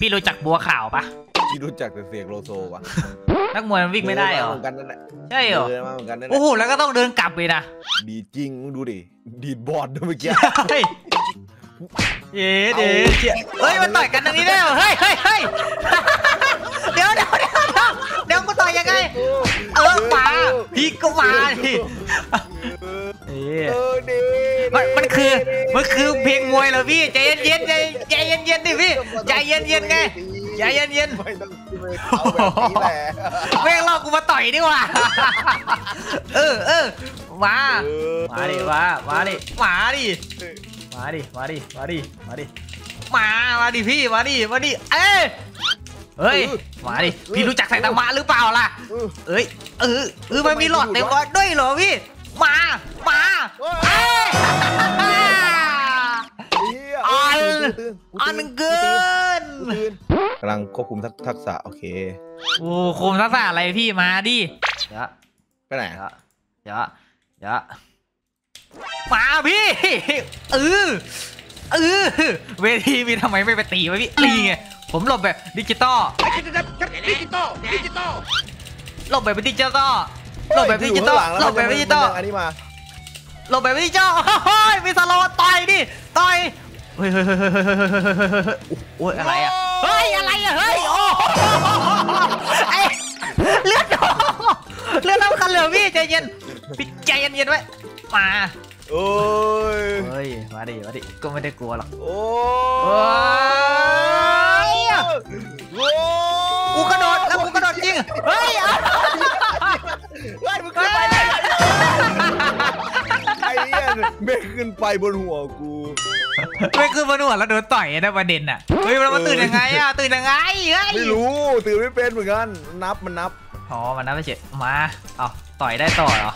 พี่รู้จักบัวขาวปะพี่รู้จักแต่เสียงโลโซวะนักมวยมันวิ่งไม่ได้เหรอเดินมาเหมือนกันนั่นแหละใช่เหรอเดินมาเหมือนกันนั่นแหโอ้ละโหแล้วก็ต้องเดินกลับเลยนะดีจริงมึงดูดิดีดบอร์ดด้วยเมื่อกี้เฮ้ยเย้เดี๋ยวเดี๋ยวเฮ้ยมันต่อยกันตรงนี้ได้เหรอเฮ้ยเฮ้ยเฮ้ยเดี๋ยวเดี๋ยวเดี๋ยวเดี๋ยวเดี๋ยวกูต่อยยังไงเออมาพี่ก็มาดิเอ้ยเออดี มันมันคือมันคือเพลงมวยเหรอพี่ใจเย็นๆใจใจเย็นๆดิพี่ใจเย็นๆไงใจเย็นไม่ต้องไม่เอาแบบนี้แหละๆแม่งรอกูมาต่อยดีกว่าเออเออมาเออมาดิมามาดิมาดิมาดิมาดิมาดิมาดิมามาดิพี่มาดิมาดิเอ้ยเฮ้ยมาดิพี่รู้จักไซตามะหรือเปล่าล่ะเออเอ้ยเออเออมันมีหลอดเต็มร้อยด้วยเหรอพี่ มามาเอ้ยเหี้ยอันตื่กูอัตื่นเกินกูตื่นกำลังควบคุมทักทักษะโอเคโอ้โคมทักษะอะไรพี่มาดิเดี๋ยวไปไหนเดี๋ยวเดี๋ยวเดี๋ยวมาพี่เออเออเวทีมีทำไมไม่ไปตีวะพี่ตีไงผมหลบแบบดิจิตอลดิจิตอลดิจิตอลหลบแบบดิจิตอล หลบแบบดิจิตอลหลบแบบดิจิตอลอันนี้มาหลบแบบดิจิตอลเฮ้ยมีสโลต่อยดิต่อยเฮ้ยเฮ้ยเฮ้ยเฮ้ยเฮ้ยโอ้ยอะไรอะเฮ้ยอะไรอะเฮ้ยโอ้ไเลือดเลือดน้ำคันเหลือพี่ใจเย็นปิดใจเย็นเย็นไว้มาโอ้ยเฮ้ยมาดิมาดิก็ไม่ได้กลัวหรอกโอ้ยโอ้กระโดดแล้วกูกระโดดจริงเฮ้ย เหี้ยเมฆขึ้นไปบนหัวกูไม่คือมันหัวแล้วโดนต่อยนะประเด็นอะเฮ้ยมันมาตื่นยังไงอะตื่นยังไงเฮ้ยไม่รู้ตื่นไม่เป็นเหมือนกันนับมันนับอ๋อมันนับไปเฉยมาเอาต่อยได้ต่อเหรอ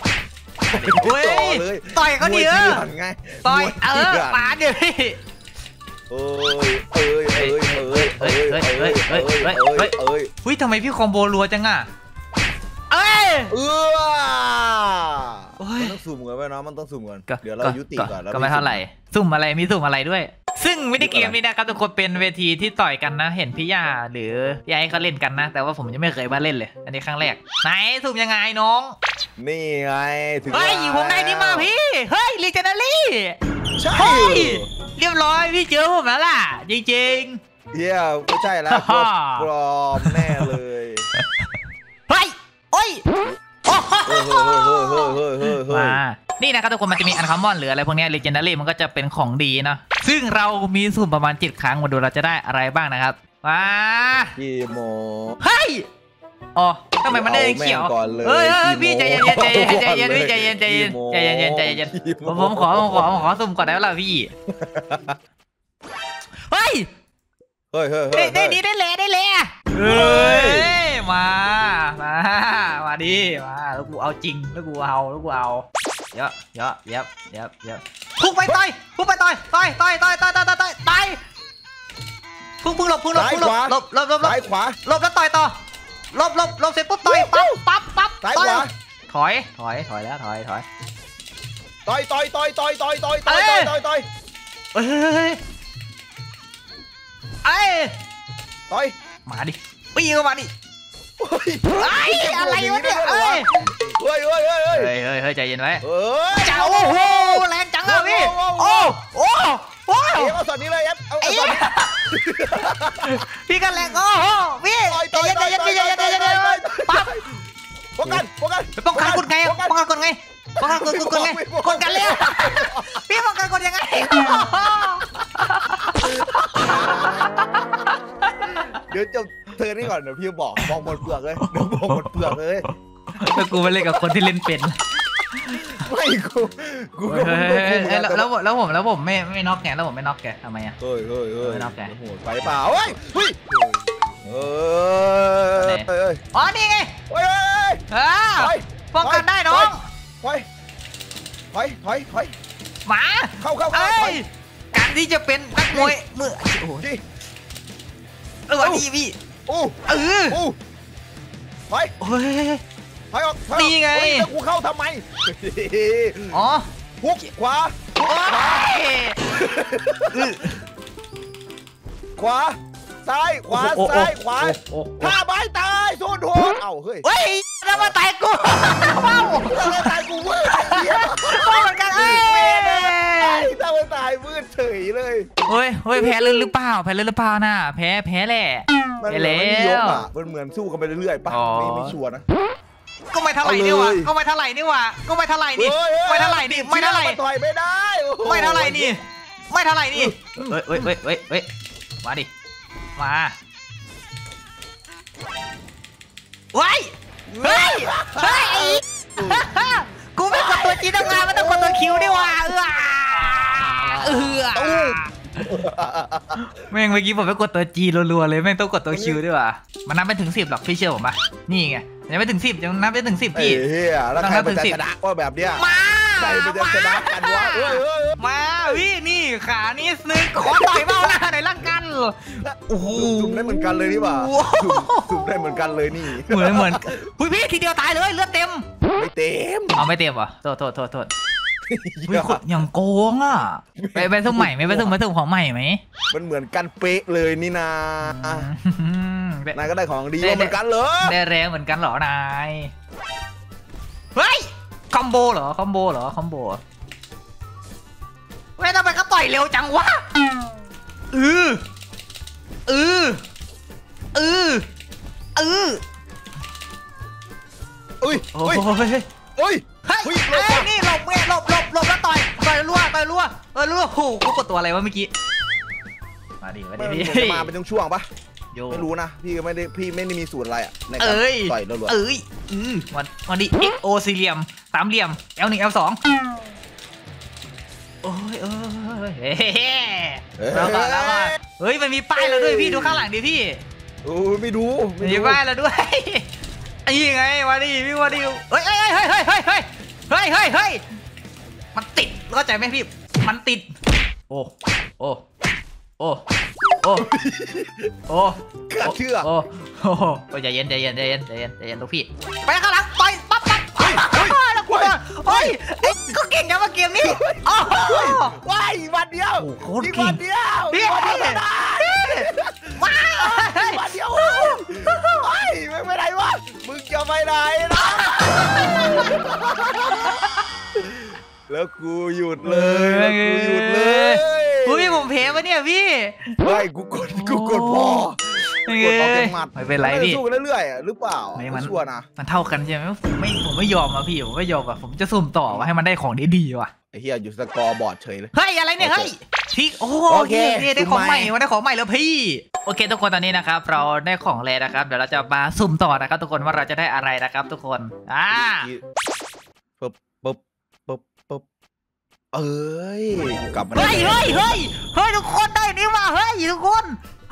เฮ้ยต่อเลยต่อยเขาดิเอมวยอถืนไงต่อยมวเออถื่นมาเดี๋ยวพี่เอ้ยเอ้ยเอ้ยเอ้ยเอ้ยเอ้ยเอ้ยเอ้ยเอ้ยเอ้ยเอ้ยหุ้ยทำไมพี่คอมโบรัวจังอะ เอ้ย เออโอ้ย มันต้องสุ่มก่อนไว้เนาะมันต้องสุ่มก่อนก็เดี๋ยวเรายุติก่อนแล้วก็ไม่เท่าไหร่สุ่มอะไรมีสุ่มอะไรด้วย ซึ่งมินิเกมนี้นะครับทุกคนเป็นเวทีที่ต่อยกันนะ เห็นพี่ย่าหรือพี่ไอ้เขาเล่นกันนะ แต่ว่าผมยังไม่เคยมาเล่นเลย อันนี้ครั้งแรกไหนสุ่มยังไงน้องนี่ไงถึงเฮ้ยแล้วผมได้นี่มาพี่เฮ้ยลีเจนารี่ใช่เฮ้ยเรียบร้อยพี่เจอผมแล้วล่ะจริงเฮียไม่ใช่แล้วฮ่าปลอมแน่เลยๆเฮ้ ยโอ้ยโอ้โหเฮ้ยเฮ้ยเฮ้ยเฮ้ยเฮ้ยเฮ้ยเฮ้ยมานี่นะครับทุกคนมันจะมีอันคัมมอนหรืออะไรพวกเนี้ลีเจนดารี่มันก็จะเป็นของดีเนาะซึ่งเรามีสุ่มประมาณเจ็ดครั้งมาดูเราจะได้อะไรบ้างนะครับมากี่โมงเฮ้ยอ๋อทำไมมันได้เขียวอาแม่งก่อนเลยเฮ้ยเฮ้ยกี่พี่ใจโมเย็งนใจเย็นใจเย็นพี่ใจเย็นใจเย็นกี่โมงใจเย็นใจเย็นใจเย็นกี่โผมผมขอผมขอผมขอสุ่มก่อนได้ไหมล่ะพี่เฮ้ยเฮ้ยเฮ้ยได้เฮ้ยได้ดีได้เละได้เละเฮ้ย มา มา มาดิ มา แล้วกูเอาจริง แล้วกูเอา แล้วกูเอา เยอะ เยอะ เย็บเย็บเย็บพุ่งไปต่อยพุ่งไปต่อยต่อยต่อยต่อยต่อยต่อยต่อยต่อยต่อยพุ่งพุ่งหลบพุ่งหลบพุ่งหลบหลบหลบหลบหลบซ้ายขวาหลบแล้วต่อยต่อหลบหลบหลบเสร็จปุ๊บต่อยปั๊บปั๊บปั๊บซ้ายต่อขวาถอย ถอย ถอยแล้ว ถอยถอยต่อย ต่อยต่อยต่อยต่อยต่อยต่อยต่อยต่อยต่อยเอ้ยเอ้ยต่อยมาดิปีเข้ามาดิเฮ้ย ไอ้อะไรวะเนี่ยเอ้ยเฮ้ยเฮ้ยเฮ้ยเฮ้ยเฮ้ยเฮ้ยเฮ้ยใจเย็นไว้เฮ้ยจ้าโอ้โหแรงจังอะพี่โอ้โอ้โอ้เอ็มเอาสอนนี้เลยเอ็มเอาไอ้เอาสอนนี้พี่กันแรงโอ้โหพี่ใจเย็นใจเย็นพี่ใจเย็นใจเย็นใจเย็นปั๊บป้องกันป้องกันไปป้องกันกดไงป้องกันกดไงป้องกันกดกดกดไงกดกันเลยพี่ป้องกันกดยังไงเดี๋ยวจบ เธอนี่ก่อนเดี๋ยวพี่บอกบอกหมดเปลือกเลยเดี๋ยวบอกหมดเปลือกเลยแล้วกูไปเล่นกับคนที่เล่นเป็นไม่กูกูก็เฮ้ไม่ยรู้เหมือนกันแล้วแล้วผมแล้วผมไม่ไม่น็อกแกแล้วผมไม่น็อกแกทำไมอะเฮ้ยเฮ้ยเฮ้ยไม่รับแก โหดไปเปล่าเฮ้ยเฮ้ยเฮ้ยเฮ้ยเฮ้ยอ๋อนี่ไงเฮ้ยอ่าเฮ้ยป้องกันได้น้องถอยถอยถอยถอยหมาเข้าเข้าเข้าเอ้ถอยยการที่จะเป็นนักมวยมือโอ้โหดิเออวันนี้พี่ อู้เอออู้ถอยเฮ้ยถอยออกถอยออกนี่ไง เฮ้ยแล้วกูเข้าทำไมอ๋อฮุกขวาโอ้ยขวา ซ้าย ขวาโอ้โหซ้าย ขวาโอ้โหถ้าไม่ตายโซนโทษเอ้าเฮ้ยเฮ้ยแล้วมาตายกูว้าวถ้าไม่ตายกูมืดไอ้เหี้ยว้าวเหมือนกันเอ้ย ถ้าไม่ตายมืดเฉยเลยเฮ้ยเฮ้ยแพ้เล่นหรือเปล่าแพ้เล่นหรือเปล่าน่ะแพ้แพ้แหละมันไปเหมืแล้อนไม่ยกว อะมันเหมือนสู้กันไปเรื่อยๆป่ะอ๋อ ไม่ไม่ชัวร์นะ ก็ไม่เท่าไหร่นี่หว่าเอาเลย ก็ไม่เท่าไหร่นี่หว่าก็ไม่เท่าไหร่นี่เฮ้ยฮ้ยไม่เท่าไหร่นี่ไม่เท่าไหร่นต่อยไม่ได้โอ้โหไม่เท่าไหร่นี่ ไม่เท่าไหร่นี่เฮ้ยเฮ้ยเฮ้ยเฮ้ยเฮ้ยมาดิ มาว้ายเฮ้ยเฮ้ยไอ้กูไม่กดตัวจีนทำงานมันต้องกดตัวคิวดิว่ะเออ เออแม่งเมื่อกี้ผมไปกดตัวจีรัวๆเลยแม่งต้องกดตัวคิวด้วยว่ะมันนับไม่ถึงสิบหรอกพี่เชื่อผมปะนี่ไงยังไม่ถึงสิบยังนับไม่ถึงสิบไอ้พี่เหี้ยแล้วต้องใครนับมันจะถึงสิบชนะว่าแบบเนี้ยมาใครมันจะชนะกันวะเฮ้ยเฮ้ยเฮ้ยมาพี่นี่ขานี่นึงขอต่อยเบ้าหน้าหน่อยละกันโอ้โหสุ่มได้เหมือนกันเลยนี่หว่าโอ้โหสุ่มสุ่มได้เหมือนกันเลยนี่ เหมือนเหมือนอุ้ยพี่ทีเดียวตายเลยเลือดเต็มไม่เต็มเอาไม่เต็มเหรอโทษโทษโทษโทษ อุ้ยกดอย่างโกงอะ ไปไปสุ่มใหม่ไหมไปสุ่มไปสุ่มของใหม่ไหมมันเหมือนกันเป๊ะเลยนี่นาอืมได้นายก็ได้ของดีได้มาเหมือนกันเหรอได้แรงเหมือนกันเหรอนายเฮ้ยคอมโบเหรอคอมโบเหรอคอมโบเฮ้ยทำไมเขาต่อยเร็วจังวะเออเออเออเออเอ้ยโอ้เฮ้ยยเฮ้ยเฮ้ยเฮ้ยเอ้ยนี่ อรู้ว่าโหกูกดตัวอะไรวะเมื่อกี้ มาดิมาดิมันมาเป็นช่วงๆปะไม่รู้นะ พี่ก็ไม่ได้พี่ไม่ได้มีสูตรอะไรอะใเอ้ยต่อยรัวๆเอ้ยอืมวันวันนี้ XO สี่เหลี่ยมสามเหลี่ยม L1 L2 โอ้ยเอ้ยเราก่อนเราก่อนเฮ้ยมันมีป้ายแล้วด้วยพี่ดูข้างหลังดิพี่โอ้ไม่ดูมีป้ายแล้วด้วยไอ้ยังไงมาดิพี่วันนี้เฮ้ยเฮ้ยเฮ้ยเฮ้ยเฮ้ยเฮ้ยเฮ้ยมันติดเข้าใจไหมพี่ มันติด โอ้ โอ้ โอ้ โอ้ โอ้เกือบเชื่อโอ้โอ้โหใจเย็นใจเย็นใจเย็นใจเย็นใจเย็นลูกพี่ ไปข้างหลังไปปั๊บปั๊บแล้วกูโดนเฮ้ยเอ้ยก็เก่งนะว่าเกมนี้โอ้โห ว้ายวันเดียวโอ้โหโคตรอีกเก่งวันเดียวพี่อีกวันเดียวไม่ได้ว้าวอีกวันเดียวไอ้ยไม่ไปไหนวะมึงจะไปไหนนะ แล้วกูหยุดเลยแล้วกูหยุดเลยอุ้ยผมเพปะเนี่ยพี่ไม่กูกดกูกดพอไม่กดออกจากหมัดไม่เป็นไรพี่สู้กันเรื่อยๆอะหรือเปล่าไม่มันชัวร์นะมันเท่ากันใช่ไหมผมไม่ผมไม่ยอมอะพี่ผมไม่ยอมอะผมจะสุ่มต่อว่าให้มันได้ของดีๆว่ะไอ้เฮียอยู่สกอร์บอร์ดเฉยเลยเฮ้ยอะไรเนี่ยเฮ้ยทิกโอ้โหโอเคนี่ได้ของใหม่สุ่มใหม่มาได้ของใหม่แล้วพี่โอเค ทุกคนตอนนี้นะครับเราได้ของแล้วนะครับเดี๋ยวเราจะมาสุ่มต่อนะครับทุกคนว่าเราจะได้อะไรนะครับ ทุกคนอ่าปึ๊บปึ๊บปึ๊บปึ๊บ เอ้ยกลับมาเฮ้ยได้เฮ้ยเฮ้ยเฮ้ยทุกคนได้นี่มาเฮ้ยทุกคน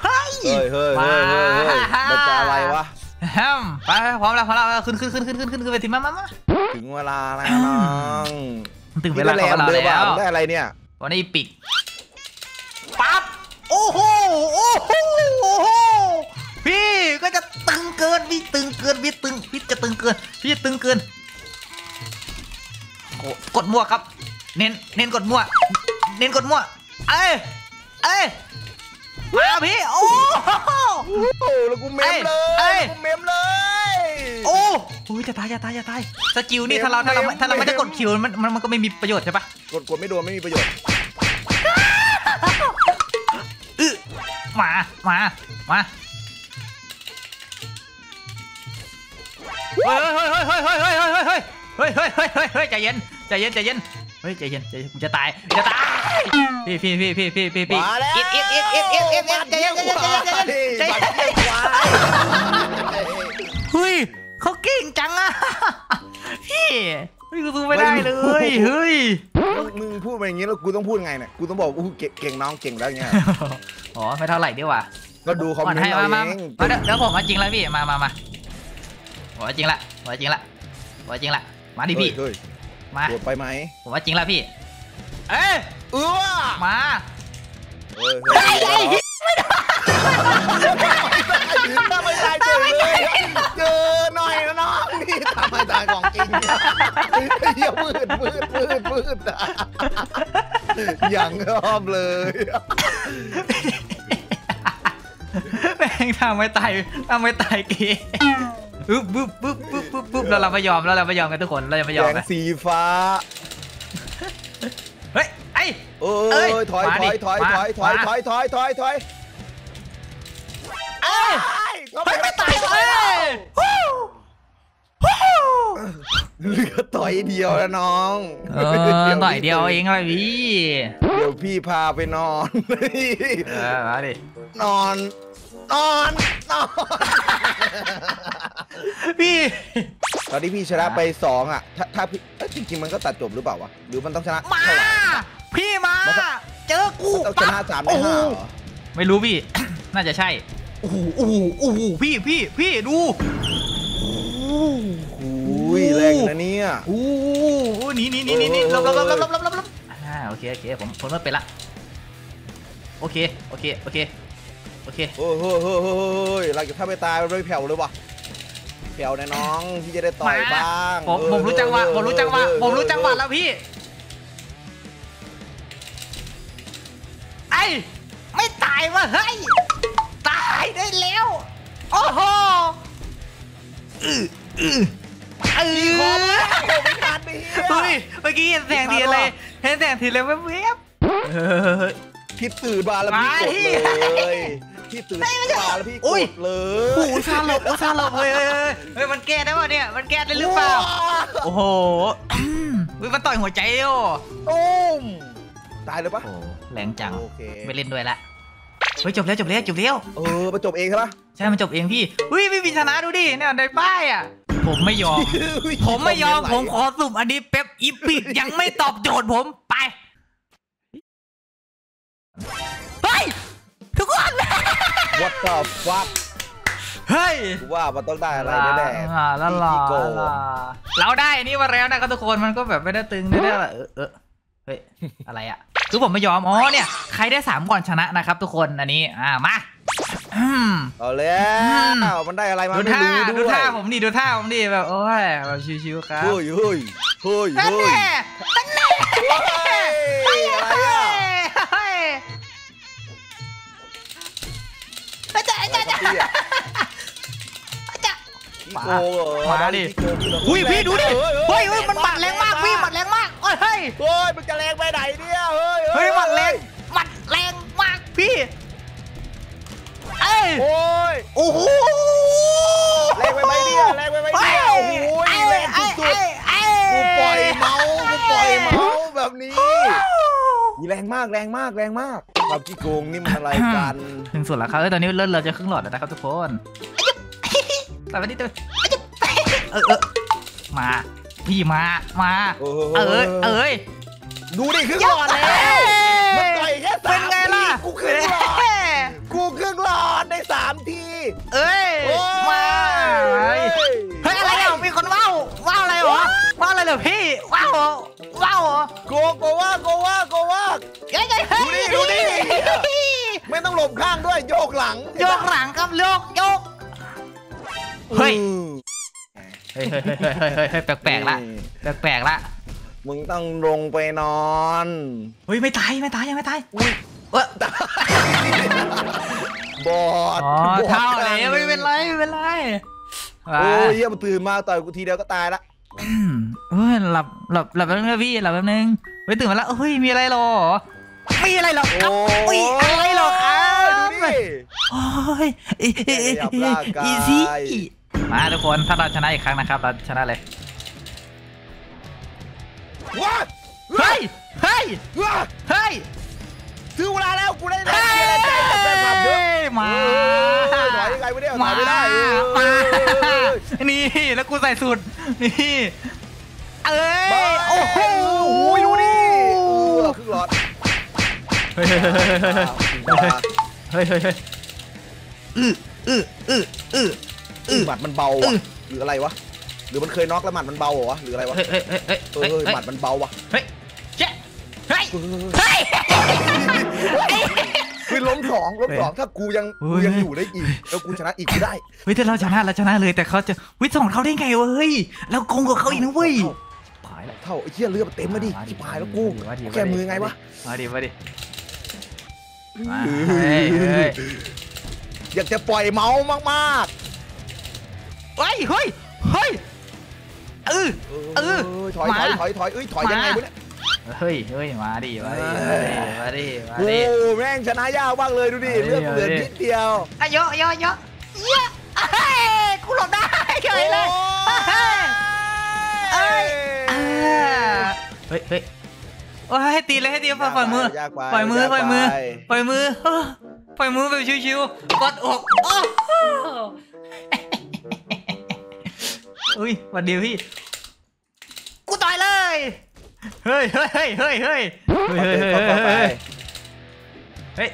เฮ้ยเฮ้ยเฮ้ยเฮ้ยเฮ้ยเฮ้ยมามันจะอะไรวะแฮมไปไปพร้อมแล้วพร้อมแล้วขึ้นขึ้นขึ้นขึ้นขึ้นขึ้นขึ้นไปทีมามามาถึงเวลาแล้วน้องถึงเวลาของเราพี่ก็แล้แรงวเดิมอะได้อะไรเนี่ยวันนี้ปิดปั๊บโอ้โหโอ้โหโอ้โหพี่ก็จะตึงเกินพี่ตึงเกินพี่ตึงพี่จะตึงเกินพี่จะตึงเกินโอ้กดมั่วครับ เน้นเน้นกดมั่ว เน้นกดมั่ว เอ้ยเอ้ยมาพี่โอ้โหโอ้โหแล้วกูเมมเลเอ้ยยกูเมมเลย โอ้โหจะตายจะตายจะตายสกิลนี่ถ้าเราถ้าเราถ้าเราไม่ได้กดคิวมันมันมันก็ไม่มีประโยชน์ใช่ปะกดกดไม่โดนไม่มีประโยชน์อึมามามาเฮ้ยเฮ้ยเฮ้ยเฮ้ยเฮ้ยเฮ้ยเฮ้ยเฮ้ยเฮ้ยเฮ้ยเฮ้ยเฮ้ยเฮ้ยใจเย็นใจเย็นใจเย็น เฮ้ยใจเย็นใจเย็นกูจะตายจะตายพี่พี่พี่พี่พี่พี่พี่มาแล้วอิดอิดอิดอิดอิดอิดอิดใจเย็นใจเย็นใจเย็นใจเย็นใจบัเย็ตรเยี่ยนมควายเฮ้ยเขาเก่งจังอะพี่พี่กูสู้ไม่ได้เลยเฮ้ยมึงพูดมาอย่างนี้แล้วกูต้องพูดไงเนี่ยกูต้องบอกอู้เก่งเก่งน้องเก่งแล้วเงี้ยอ๋อไม่เท่าไหร่ดีกว่าก็ดูคอมเมนต์ให้เรามาเอมางมาเดี๋ยวเดี๋ยวผมมาจริงแล้วพี่มามามาผมว่าจริงละผมว่าจริงละผมว่าจริงละมาดิพี่เฮ้ย มาปวดไปไหมผมว่าจริงละพี่ เอ้ยเออมาเฮ้ยเฮ้ยเฮ้ยถ้าไม่ตายเจอเลยเจอหน่อยนะน้องนี่ทำให้ตายของจริงเฮียมืดมืดมืดมืดอย่างรอบเลยงทำไม่ตายทำไม่ตายเกย์ปึ๊บปึ๊บปึ๊บปึ๊บปึ๊บ ปึ๊บแล้วเราไม่ยอมแล้วเราไม่ยอมกันทุกคนเราจะไม่ยอมแสงนะสีฟ้าเฮ้ยไอ้เอเอ้อยถอยมาถดิอยถอยมาถอยถอยมาถอยถอยถอยถอยเอ้ยเขาเฮ้ยไม่ตายเอ้ยฮู้ฮู้เหลือต่อยเดียวแล้วน้องเออหน่อยเดียวเองเลยพี่ เดี๋ยวพี่พาไปนอนเออมาดิ นอน นอน นอน พี่ ตอนนี้พี่ชนะไปสองอะ ถ้าถ้าพี่เจริงๆมันก็ตัดจบหรือเปล่าวะ หรือมันต้องชนะมาพี่มาเจอกูต้องชนะสามในโอ้โห้าหไม่รู้พี่ น่าจะใช่โอ้โหโอ้โหอ้โหพี่พี่พี่ดูโอุ้ยแรงอยู่นะเนี่ย โอ้โหหนีหนีหนีหนีหนีหลบหลบหลบหลบหลบหลบหลบอ่าโอเคโอเคผมผมเลิกไปละโอเคโอเคโอเคโอเค โอ้โหโอ้โหโอ้โหโอ้โหโอ้โหหลังจากถ้าไม่ตายมันไม่แผ่วเลยว่ะ แผ่วแน่น้องพี่จะได้ต่อยบ้างผมเออผมรู้จังหวะผมรู้จังหวะเออผมรู้จังหวะแล้วพี่ไอ้ไม่ตายวะเฮ้ยตายได้แล้วโอ้โหอืออือเอขออมาโอ้ไม่ทันดิเฮ้ยเมื่อกี้เห็นแสงทีอะไรเห็นแสงทีเลยแวบๆเออพี่ตื่นมาแล้วพี่กดมาดิเลย พี่ตื่นมาแล้วพี่กอุ้ยดเลยโอ้โหซาหลบโอ้ซาหลบเฮ้ยเฮ้ยเฮ้ยเฮ้ยมันแก้ได้ป่ะเนี่ยมันแก้ได้หรือเปล่าโอ้โหอืมเฮ้ยมันต่อยหัวใจโอ้ตุ้มตายเลยปะโหแรงจังโอเคไม่เล่นด้วยละเฮ้ยจบแล้วจบแล้วจบแล้วเออมาจบเองใช่ปะใช่มันจบเองพี่เฮ้ยพี่พิชนะดูดิเนี่ยในป้ายอะผมไม่ยอม ผมไม่ยอม ผมขอสุ่มอันนี้เป๊ปอีปิกยังไม่ตอบโจทย์ผมไปเฮ้ยทุกคน วัดต่อฟักเฮ้ยกูว่ามันต้องได้อะไรแน่ๆอ่าแล้วหล่อพี่โกแล้วหล่อเราได้อันนี้มาแล้วนะครับทุกคนมันก็แบบไม่ได้ตึงไม่ได้แบบเออเออเฮ้ยอะไรอะคือผมไม่ยอมอ๋อเนี่ยใครได้สามก่อนชนะนะครับ ทุกคนอันนี้อ่ามาอืมเอาแล้วมันได้อะไรมาดูไม่ท่ารู้ดูด้วยท่าผมดิดูท่าผมดิแบบโอ้ยแบบชิวๆครับเฮ้ยเฮ้ยเฮ้ยนั่นเฮ้ยแน่นั่นแน่เฮ้ยอะไรอะ พี่โกเหรอมาดิพี่โกพี่เหรออุ้ยพี่ดูดิเฮ้เฮ้ยยเฮ้ยมันหมัดแรงมากพี่หมัดแรงมากเฮ้ยเฮ้ยเฮ้ยมันจะแรงไปไหนเนี่ยเฮ้ยเฮ้ยหมัดแรงหมัดแรงมากพี่เอ้ยโอ้ยโอ้โหแรงไปไหมเนี่ยแรงไปไหมเนี่ยโอ้โหแรงสุดๆกูปล่อยเมาส์กูปล่อยเมาส์แบบนี้กูแรงมากแรงมากแรงมากความขี้โกงนี่มันอะไรกันถึงสุดแล้วครับเอ้ยตอนนี้เลื่อนเราจะครึ่งหลอดแล้วนะครับทุกคน แต่วันนี้ตัวเออเออมา พี่มา มาโอ้เอ้ยเอ้ยดูดิครึ่งหลอดแล้วมันต่อยแค่สาเป็นมไงล่ะทีกูครึ่งหลอดกูครึ่งหลอดได้สามที เอ้ยโอ้ยมาเฮ้ยเฮ้ยอะไรอะมีคนว้าวว้าวอะไรเหรอว้าวอะไรเหรอพี่ว้าวเหรอว้าวเหรอโกโกว่าโกว่าโกว่าเฮ้ยเฮ้ยเฮ้ยดูดิดูดิไม่ต้องหลบข้างด้วยโยกหลัง โยกหลังครับโยกโยก เฮ้ยอืมเฮ้ยเฮ้ย เฮ้ยเฮ้ยเฮ้ยเฮ้ยแปลกๆละ แปลกๆละ มึงต้องลงไปนอน เฮ้ยไม่ตายไม่ตายยังไม่ตายเออบอดอ๋อบอดเท่าข้เลยงหงไม่เป็นไรไม่เป็นไรโอ้ยเฮียมันตื่นมาต่อยกูทีเดียวก็ตายละอืมเฮ้ยหลับหลับหลับแป๊บนึงนะพี่หลับแป๊บนึงเฮ้ยตื่นมาแล้วเฮ้ยมีอะไรหรอมีอะไรหรอครับโอ้มีอะไรหรอครับดูดิโอ้ยอีขยับร่างกายอีซี่ มาทุกคนถ้าเราชนะอีกครั้งนะครับ เราชนะเลยว้าเฮ้ยเฮ้ยว้าเฮ้ยถึงเวลาแล้วกูได้เฮ้เสียใจกับแฟนคลับเยอะยมาเออถอยยังไงไม่ได้ถมาอยไม่ได้เออมาเออนี่แล้วกูใส่สูตรนี่เอ้ไปยโอ้โหโอ้ยดูดิเออครึ่งหลอดเฮ้ยเฮ้ยเฮ้ยเฮ้ยเฮ้ยอืออืออืออืออือ หมัดมันเบาอือะหรืออะไรวะหรือมันเคยน็อกแล้วหมัดมันเบาเหรอวะหรืออะไรวะเฮ้ยเฮ้ยเฮ้ยเฮ้ยเอเฮ้ยอหมัดมันเบาวะเฮ้ยเจ๊เฮ้ยเฮ้ยคือล้มสองล้มสองถ้ากูยังกูยังอยู่ได้อีกแล้วกูชนะอีกกูได้เฮ้ยแต่เราชนะเราชนะเลยแต่เขาจะวิส่งเขาได้ไงวะเฮ้ยเราโกงกว่าเขาอีกนะเว้ยตายแล้วเท่าไอ้เหี้ยเลือดมันเต็มมาดิชิบหายแล้วกูแค่มือไงวะมาดิมาดิมาเฮ้ยเฮ้ยอยากจะปล่อยเมาส์มาก เฮ้ยเฮ้ยเฮ้ยเออๆเออถอยมาถอยถอยถอยเอ้ยถอยยังไงวะเนี่ยเฮ้ยเฮ้ยมาดิมาดิมาดิมาโอ้ดิแม่งชนะยากมากเลยดูดิเอาดิเลือกเหลือเอาดินิดเดียวอะเยอะเยอะเยอะเยอะเฮ้ยกูหลบได้เฉยเลยเฮ้ยเอ้ยอ่าเฮ้ยเฮ้ยโอ้ยให้ตีเลยให้ตีปล่อยปล่อยมือยากไปปล่อยมือากปล่อยมือไปปล่อยมือเออปล่อยมือแบบชิวๆกดอกโอ้โหอุ้ยหวันเดียวพี่ กูต่อยเลย เฮ้ยเฮ้ยเฮ้ยเฮ้ยเฮ้ยเฮ้ยเฮ้ย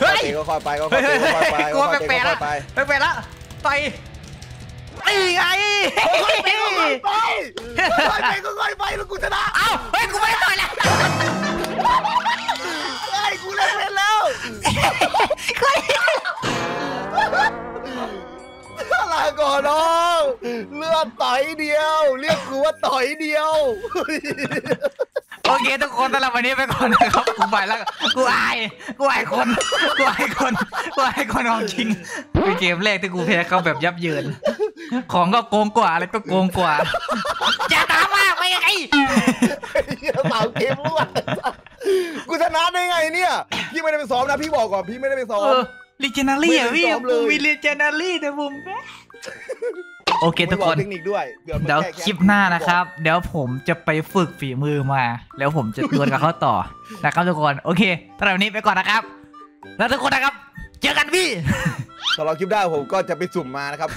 เฮ้ยค่อยๆไปเฮ้ยเฮ้ยค่อยๆไปค่อยๆเฮ้ยไปเฮ้ยค่อยๆไปกลัวค่อยๆแปลกๆค่ละอยๆไปแปลกๆละต่อยนี่ไงค่อยๆไปค่อยๆไปค่อยๆไปแล้วกูชนะเอ้าเฮ้ยกูไม่ได้ต่อยแล้วเฮ้ยกูเล่นเป็นแล้วเฮ้ย ลาก่อนน้องเลือดต่อยเดียว เรียกกูว่าต่อยเดียว โอเคทุกคนสำหรับวันนี้ไปก่อนนะครับกูไปแล้วกูอายกูอายคนกูอายคนกูอายคนของจริงเป็นเกมแรกที่กูแพ้เขาแบบยับเยิน ของก็โกงกว่าอะไรก็โกงกว่าอย่าตามมากไปไงเหี้ยสาเกมรวดกูชนะได้ไงเนี่ย พี่ไม่ได้ไปซ้อมนะพี่บอกก่อนพี่ไม่ได้ไปซ้อม ลิเจนารี่อะพี่ไม่ได้ซ้อมเลยผมมีลิเจนารี่แต่ผมแพ้โอเคทุกคนไม่บเทคนิคด้วยเดี๋ยวเดี๋ยวแก้คลิปหน้านะครับ เดี๋ยวผมจะไปฝึกฝีมือมา แล้วผมจะดวลกับเขาต่อนะครับทุกคนโอเคสำหรับวันนี้ไปก่อนนะครับ แล้วทุกคนนะครับ เจอกันพี่ตลอดคลิปได้ผมก็จะไปสุ่มมานะครับ